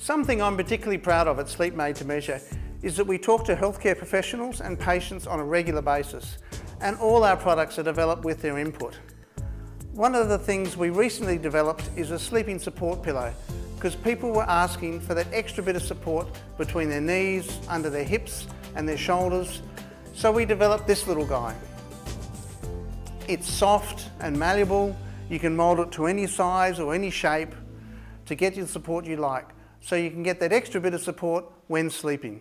Something I'm particularly proud of at Sleep Made to Measure is that we talk to healthcare professionals and patients on a regular basis and all our products are developed with their input. One of the things we recently developed is a sleeping support pillow because people were asking for that extra bit of support between their knees, under their hips and their shoulders. So we developed this little guy. It's soft and malleable. You can mould it to any size or any shape to get the support you like so you can get that extra bit of support when sleeping.